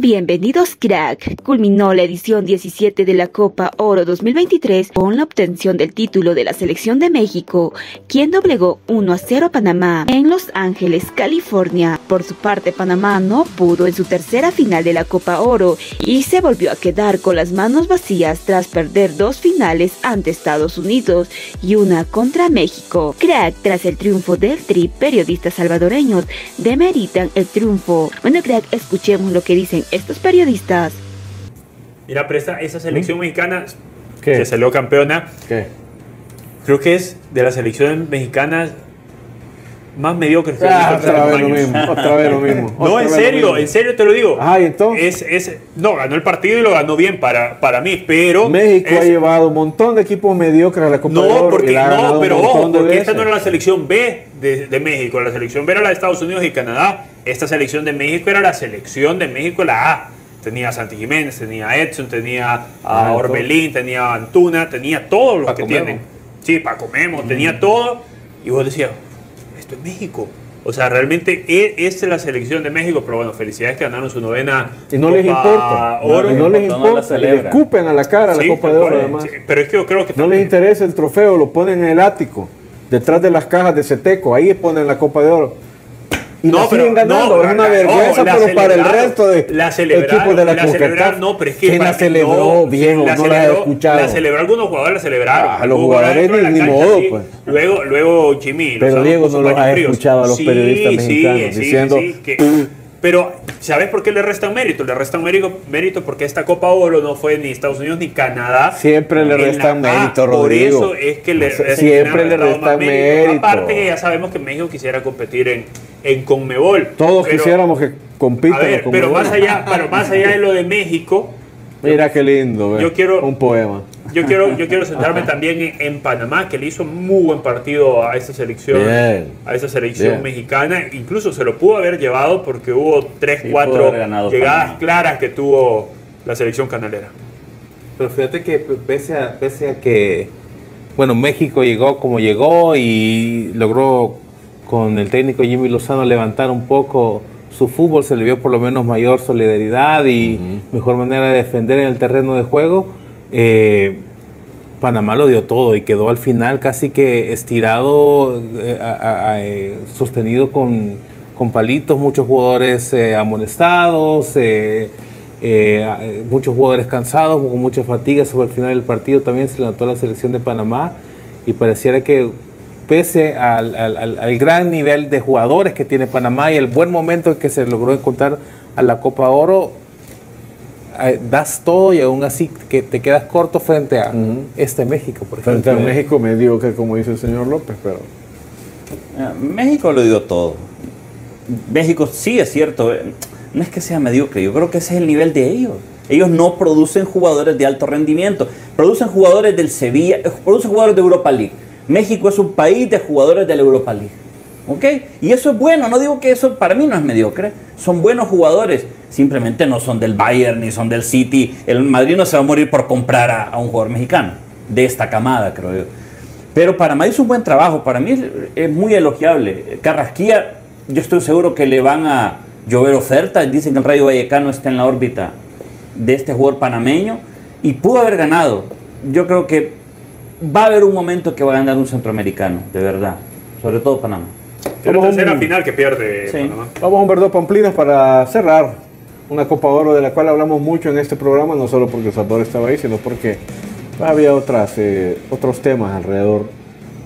Bienvenidos crack. Culminó la edición 17 de la Copa Oro 2023 con la obtención del título de la selección de México, quien doblegó 1 a 0 a Panamá en Los Ángeles, California. Por su parte, Panamá no pudo en su tercera final de la Copa Oro y se volvió a quedar con las manos vacías tras perder dos finales ante Estados Unidos y una contra México. Crack, tras el triunfo del Tri, periodistas salvadoreños demeritan el triunfo. Bueno, crack, escuchemos lo que dicen estos periodistas. Mira, presta esa selección ¿Mm? mexicana ¿Qué? que salió campeona. ¿Qué? Creo que es de las selecciones mexicanas más mediocres que Ah, otra vez lo mismo, otra vez lo mismo. No, en serio, en serio te lo digo. ¿y entonces? Es, es, no, ganó el partido y lo ganó bien para, para mí, pero. México es- ha llevado un montón de equipos mediocres a la Copa de No, Oro y porque la ha no, pero ojo, de porque esta no era la selección B de, de México, la selección B era la de Estados Unidos y Canadá. Esta selección de México era la selección de México, la A. Tenía a Santi Jiménez, tenía a Edson, tenía a Ah, Orbelín, tenía a Antuna, tenía todos los Paco que Memo. tienen. Sí, Paco Memo, tenía todo. Y vos decías, esto es México. O sea, realmente e- esta es la selección de México, pero bueno, felicidades que ganaron su novena Y no les importa. Oro. y no les No la importa. y le escupen a la cara la Copa de Oro, además. Sí, pero es que yo creo que No les interesa el trofeo, lo ponen en el ático, detrás de las cajas de Ceteco, ahí ponen la Copa de Oro. Y No, pero ganando, no, es una vergüenza, la pero para el resto de la equipos de la, la CONCACAF. no, pero es que ¿Quién para la celebró, no, viejo? la no la he celebró- escuchado. La celebró algunos jugadores, la celebraron. Ah, los Hubo jugadores ni- cancha, modo, sí. pues. Luego, luego Jimmy. Pero los Diego no los ha escuchado a los Sí, periodistas mexicanos sí, diciendo, que- pero, ¿sabes por qué le restan mérito? Le restan mérito, mérito porque esta Copa Oro no fue ni Estados Unidos ni Canadá. Siempre le En restan mérito, Por Rodrigo. eso es que le le siempre le restan más mérito. Aparte que ya sabemos que México quisiera competir en, en Conmebol. Todos Pero- quisiéramos que compitan. ver, como pero más allá, pero más allá de lo de México, Mira qué lindo, Yo quiero- un poema. Yo quiero, yo quiero centrarme también en, en Panamá, que le hizo muy buen partido a esta selección, Bien. a esta selección Bien. mexicana. Incluso se lo pudo haber llevado porque hubo tres, Sí, pudo cuatro haber ganado llegadas Panamá. claras que tuvo la selección canalera. Pero fíjate que pese a, pese a que, bueno, México llegó como llegó y logró con el técnico Jimmy Lozano levantar un poco su fútbol, se le vio por lo menos mayor solidaridad y mejor manera de defender en el terreno de juego. Eh, Panamá lo dio todo y quedó al final casi que estirado, eh, eh, sostenido con, con palitos, muchos jugadores amonestados, muchos jugadores cansados, con mucha fatiga sobre el final del partido. También se levantó la selección de Panamá y pareciera que pese al, gran nivel de jugadores que tiene Panamá y el buen momento en que se logró encontrar a la Copa Oro, das todo y aún así que te quedas corto frente a este México, por ejemplo. Frente a México mediocre, como dice el señor López, pero Ah, México lo dio todo. México sí es cierto, eh, no es que sea mediocre, yo creo que ese es el nivel de ellos. Ellos no producen jugadores de alto rendimiento, producen jugadores del Sevilla, eh, producen jugadores de Europa League. México es un país de jugadores de la Europa League. ¿Ok? Y eso es bueno, no digo que eso para mí no es mediocre, son buenos jugadores, simplemente no son del Bayern ni son del City. El Madrid no se va a morir por comprar a, a un jugador mexicano, de esta camada, creo yo. Pero Panamá hizo un buen trabajo, para mí es, es muy elogiable. Carrasquilla, yo estoy seguro que le van a llover ofertas, dicen que el Rayo Vallecano está en la órbita de este jugador panameño y pudo haber ganado. Yo creo que va a haber un momento que va a ganar un centroamericano, de verdad, sobre todo Panamá. Es la Vamos a un- tercera final que pierde Sí. Panamá. Vamos a un verdad Pamplinas para cerrar una Copa Oro de la cual hablamos mucho en este programa, no solo porque Salvador estaba ahí, sino porque había otras, eh, otros temas alrededor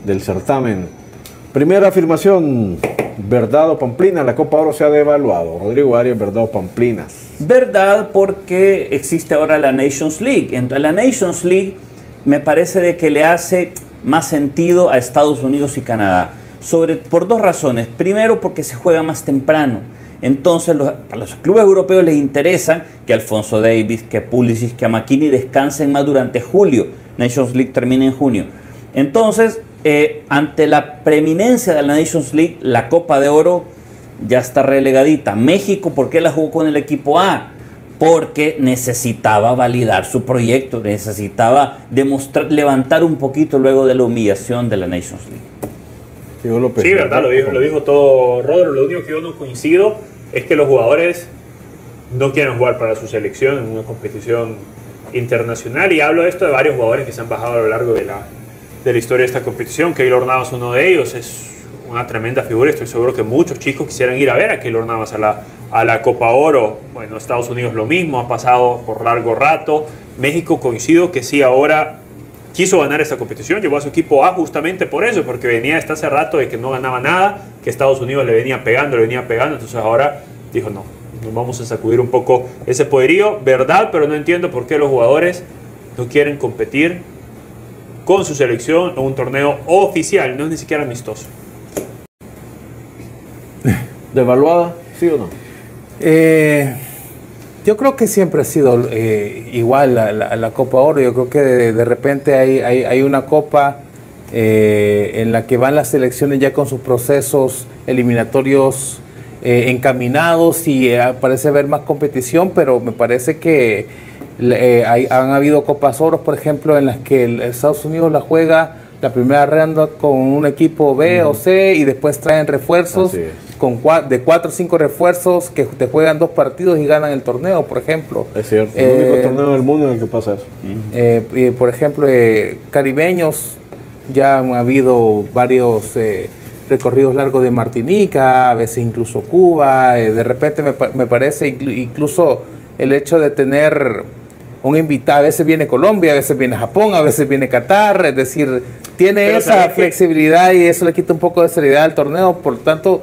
del certamen. Primera afirmación, verdad o Pamplina, la Copa Oro se ha devaluado. Rodrigo Arias, verdad o Pamplinas. Verdad, porque existe ahora la Nations League. Entonces, la Nations League me parece de que le hace más sentido a Estados Unidos y Canadá. Sobre, por dos razones. Primero, porque se juega más temprano. Entonces, los, a los clubes europeos les interesa que Alfonso Davis, que Pulisic, que McKinney descansen más durante julio. Nations League termina en junio. Entonces, eh, ante la preeminencia de la Nations League, la Copa de Oro ya está relegadita. México, ¿por qué la jugó con el equipo A? Porque necesitaba validar su proyecto, necesitaba demostrar, levantar un poquito luego de la humillación de la Nations League. Diego López. Sí, verdad, lo dijo, lo dijo todo Rodro. Lo único que yo no coincido es que los jugadores no quieren jugar para su selección en una competición internacional. Y hablo de esto de varios jugadores que se han bajado a lo largo de la, de la historia de esta competición. Keylor Navas, uno de ellos, es una tremenda figura. Estoy seguro que muchos chicos quisieran ir a ver a Keylor Navas a la, a la Copa Oro. Bueno, Estados Unidos lo mismo, ha pasado por largo rato. México coincido que sí, ahora quiso ganar esta competición, llevó a su equipo A justamente por eso, porque venía hasta hace rato de que no ganaba nada, que Estados Unidos le venía pegando, le venía pegando, entonces ahora dijo no, nos vamos a sacudir un poco ese poderío, verdad, pero no entiendo por qué los jugadores no quieren competir con su selección en un torneo oficial, no es ni siquiera amistoso. ¿Devaluada? ¿Sí o no? Eh, yo creo que siempre ha sido eh, igual la, la, la, Copa Oro. Yo creo que de, de repente hay, hay, hay, una Copa eh, en la que van las selecciones ya con sus procesos eliminatorios eh, encaminados y parece haber más competición, pero me parece que hay, han habido Copas Oros, por ejemplo, en las que el, Estados Unidos la juega la primera ronda con un equipo B uh -huh. o C y después traen refuerzos con de cuatro o cinco refuerzos que te juegan dos partidos y ganan el torneo, por ejemplo. Es cierto, el eh, único torneo del mundo en el que pasa eso. Eh, por ejemplo, eh, caribeños, ya han habido varios eh, recorridos largos de Martinica, a veces incluso Cuba, eh, de repente me, me parece incluso el hecho de tener un invitado, a veces viene Colombia, a veces viene Japón, a veces viene Qatar, es decir, tiene Pero esa flexibilidad que... y eso le quita un poco de seriedad al torneo, por lo tanto,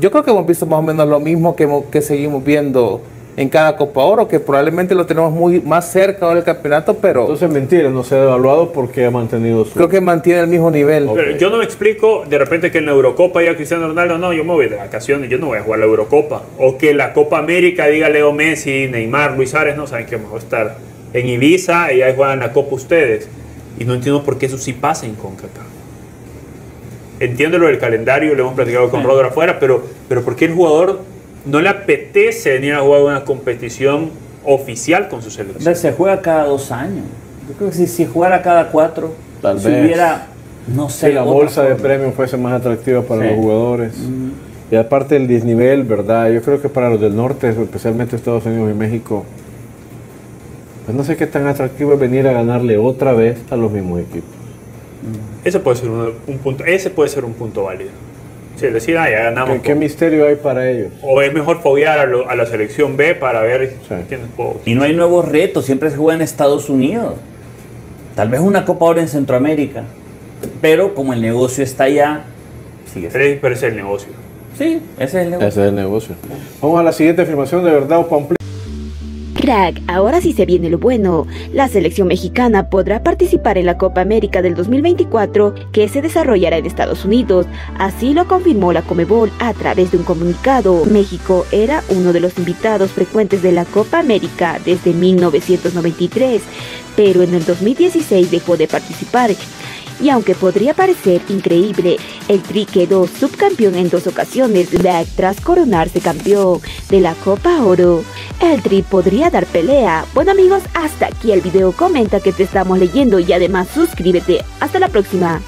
yo creo que hemos visto más o menos lo mismo que, que seguimos viendo en cada Copa Oro, que probablemente lo tenemos muy más cerca del campeonato, pero... Entonces mentira, no se ha devaluado porque ha mantenido su... Creo que mantiene el mismo nivel. Okay. Pero yo no me explico de repente que en la Eurocopa diga Cristiano Ronaldo, no, yo me voy de vacaciones, yo no voy a jugar la Eurocopa. O que la Copa América diga Leo Messi, Neymar, Luis Suárez, no saben que vamos a estar en Ibiza y ahí juegan la Copa ustedes. Y no entiendo por qué eso sí pasa en CONCACAF. Entiendo lo del calendario, lo hemos platicado con Rodro afuera, pero, pero ¿por qué el jugador no le apetece venir a jugar una competición oficial con su selección? Se juega cada dos años. Yo creo que si, si jugara cada cuatro, Tal si vez. hubiera, no sé. Si la bolsa de premios fuese más atractiva para Sí. los jugadores. Mm. Y aparte el desnivel, ¿verdad? Yo creo que para los del norte, especialmente Estados Unidos y México, pues no sé qué tan atractivo es venir a ganarle otra vez a los mismos equipos. Ese puede ser un, un punto, ese puede ser un punto válido. Sí, decir, ah, ya ganamos. ¿Qué, qué misterio hay para ellos? O es mejor foguear a, lo- a la selección B para ver Sí. quiénes puedo. Y no hay nuevos retos, siempre se juega en Estados Unidos. Tal vez una Copa ahora en Centroamérica. Pero como el negocio está allá, sigue. Pero pero ese es el negocio. Sí, ese es el negocio. Ese es el negocio. Vamos a la siguiente afirmación de verdad o pamphlet. Crack, ahora sí se viene lo bueno. La selección mexicana podrá participar en la Copa América del 2024 que se desarrollará en Estados Unidos. Así lo confirmó la Comebol a través de un comunicado. México era uno de los invitados frecuentes de la Copa América desde 1993, pero en el 2016 dejó de participar. Y aunque podría parecer increíble, el Tri quedó subcampeón en dos ocasiones tras coronarse campeón de la Copa Oro. El Tri podría dar pelea. Bueno amigos, hasta aquí el video. Comenta que te estamos leyendo y además suscríbete. Hasta la próxima.